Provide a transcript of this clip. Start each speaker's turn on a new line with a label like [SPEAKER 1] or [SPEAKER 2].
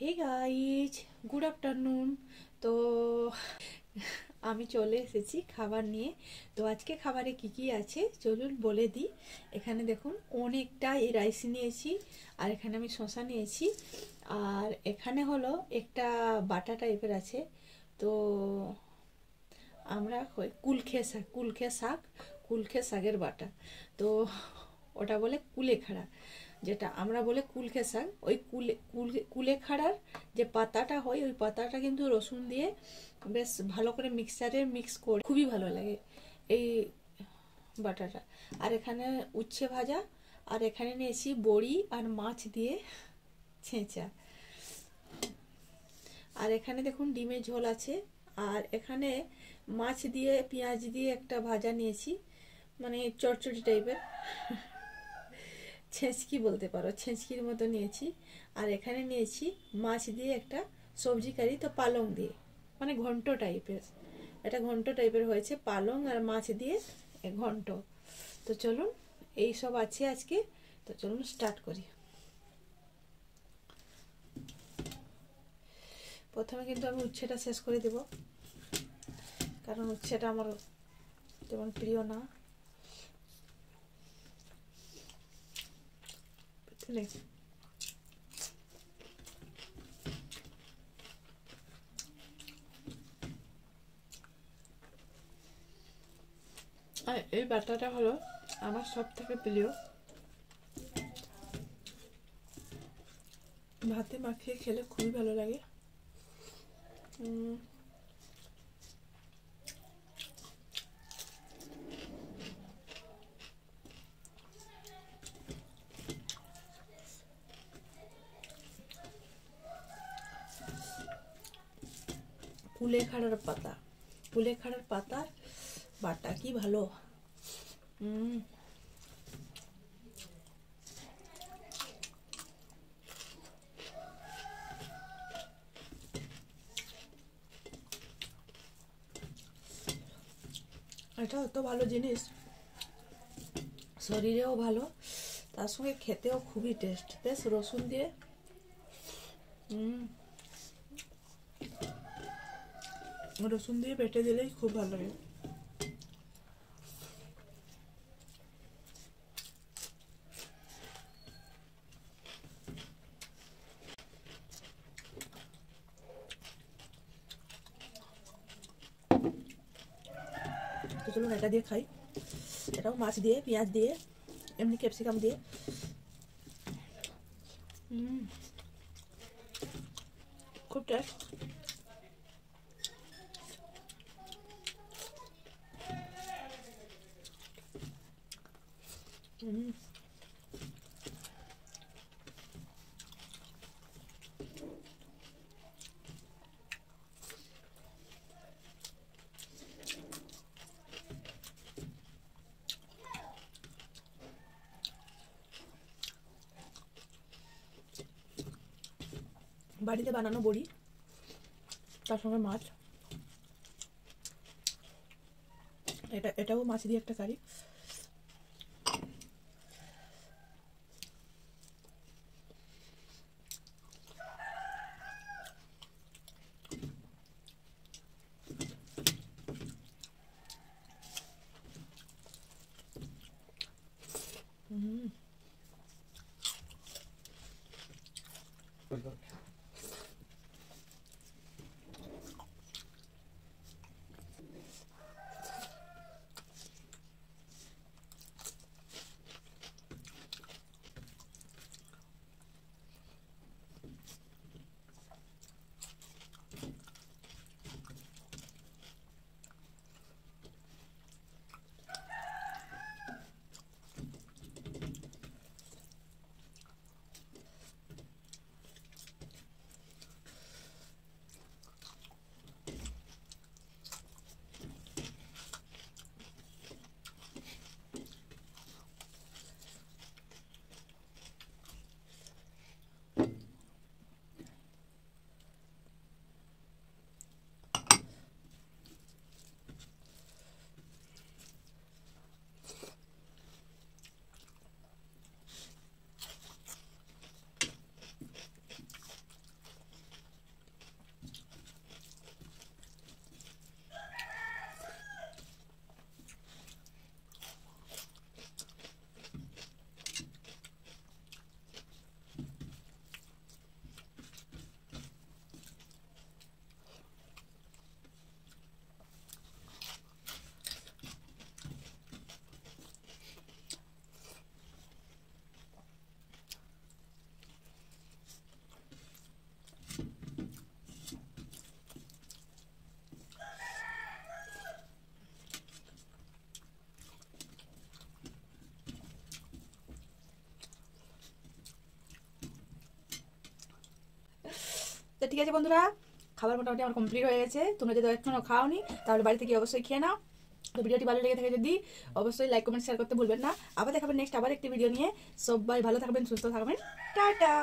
[SPEAKER 1] Hey guys good afternoon তো আমি চলে এসেছি খাবার নিয়ে। তো আজকে খাবারে কি কি আছে? চলুন বলে দিই। এখানে দেখুন, অনেকটা এই রাইস নিয়েছি আর এখানে আমি শশা নিয়েছি। আর এখানে হলো একটা বাটা টাইপের আছে। তো আমরা কুলখে শাক কুলখে শাক, কুলখে শাকের বাটা। তো ওটা বলে কুলেখাড়া। যেটা আমরা বলে কুলখে শাক ওই কুলে কুলে, কুলেখাড়ার যে পাতাটা হয়, ওই পাতাটা কিন্তু রসুন দিয়ে বেশ ভালো করে মিক্সারে মিক্স করে, খুবই ভালো লাগে এই বাটাটা। আর এখানে উচ্ছে ভাজা, আর এখানে নিয়েছি বড়ি আর মাছ দিয়ে ছেঁচা। আর এখানে দেখুন ডিমের ঝোল আছে, আর এখানে মাছ দিয়ে, পেঁয়াজ দিয়ে একটা ভাজা নিয়েছি মানে চটচটি টাইপের ছেঁচকি বলতে পারো, ছেঁচকির মতো নিয়েছি। আর এখানে নিয়েছি মাছ দিয়ে একটা সবজি কারি, তো পালং দিয়ে। মানে ঘন্ট টাইপের। এটা ঘন্ট টাইপের হয়েছে পালং আর মাছ দিয়ে ঘন্ট। তো চলুন, এই সব আছে আজকে। তো চলুন স্টার্ট করি। প্রথমে কিন্তু আমি উচ্ছেটা শেষ করে দেব। কারণ উচ্ছেটা আমার তেমন প্রিয় না। আর এই বাটাটা হলো আমার সব থেকে প্রিয়। ভাতে মাখিয়ে খেলে খুবই ভালো লাগে। কুলেখাড়ার পাতা। কুলেখাড়ার পাতা বাটা কি ভালো? এটা অত ভালো জিনিস। শরীরেও ভালো, তার সঙ্গে খেতেও খুবই টেস্ট বেশ রসুন দিয়ে। হুম রসুন দিয়ে বেটে দিলেই খুব ভালো লাগে তো চলুন এটা দিয়ে খাই। এটাও মাছ দিয়ে পেঁয়াজ দিয়ে এমনি ক্যাপসিকাম দিয়ে। খুব টেস্ট বাড়িতে বানানো বড়ি তার সঙ্গে মাছ। এটা এটাও মাছ দিয়ে একটা কারি। হুম ঠিক আছে বন্ধুরা, খাবার মোটামুটি আমার কমপ্লিট হয়ে গেছে। তোমরা যদি এখনও খাওনি, তাহলে বাড়িতে গিয়ে অবশ্যই খেয়ে নাও। তো ভিডিওটি ভালো লেগে থাকে যদি, অবশ্যই লাইক কমেন্ট শেয়ার করতে ভুলবেন না। আবার দেখাবেন নেক্সট আবার একটি ভিডিও নিয়ে। সবাই ভালো থাকবেন, সুস্থ থাকবেন। টাটা!